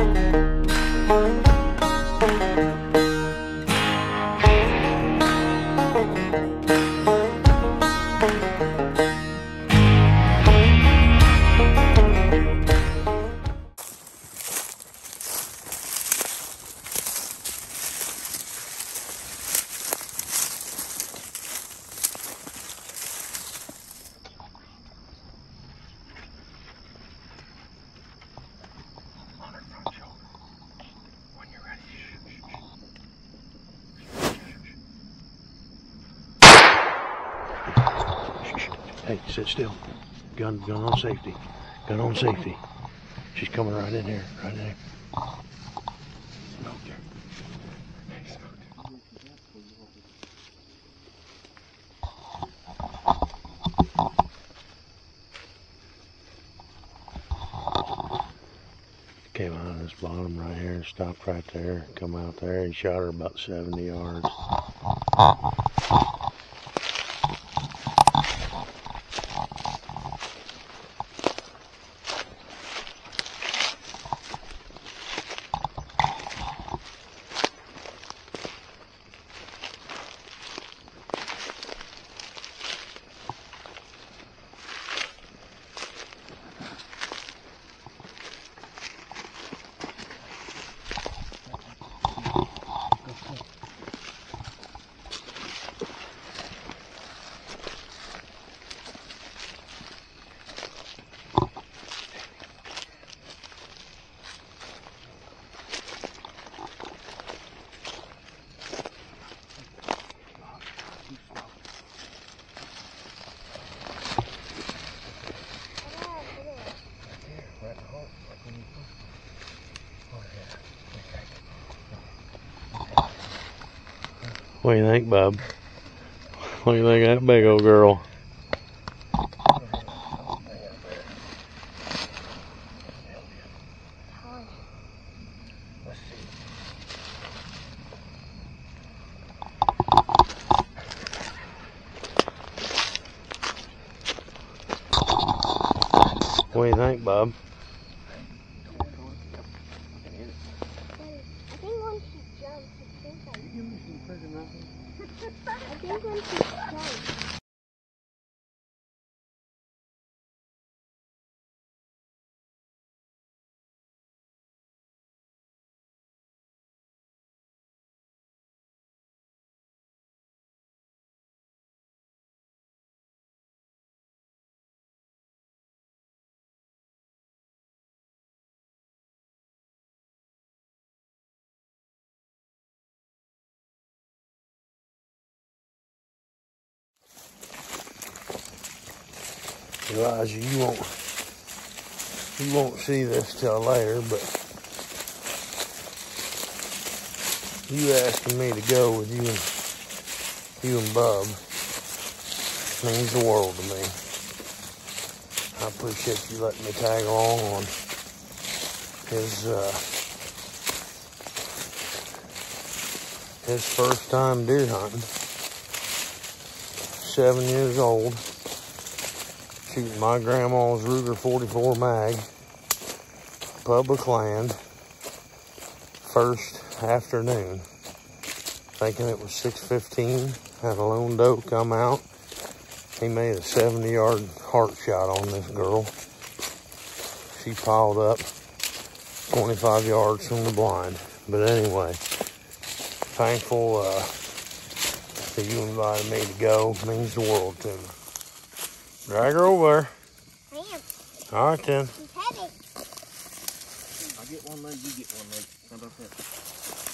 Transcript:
On Hey, sit still. Gun, gun on safety. Gun on safety. She's coming right in here, right in here. Came out of this bottom right here and stopped right there. Come out there. and shot her about 70 yards. What do you think, bub? What do you think of that big old girl? What do you think, bub? I think when she jumps, I think I. I think when Elijah, you won't you won't see this till later, but you asking me to go with you and you and Bub means the world to me. I appreciate you letting me tag along on his uh, his first time deer hunting. Seven years old shooting my grandma's Ruger 44 mag, public land, first afternoon, thinking it was 6:15. Had a lone doe come out. He made a 70 yard heart shot on this girl. She piled up 25 yards from the blind. But anyway, thankful uh, that you invited me to go. Means the world to me. Drag her over I am. All right then. She's heavy. I'll get one leg, you get one leg. How about that?